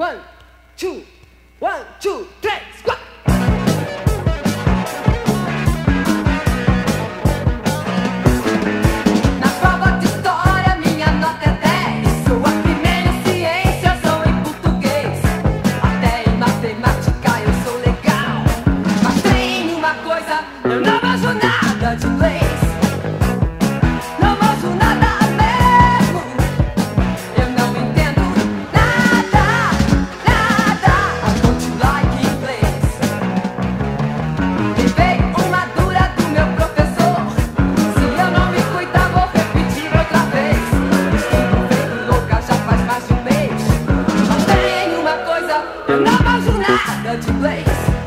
One, two, one, two, three, squat. I was the place.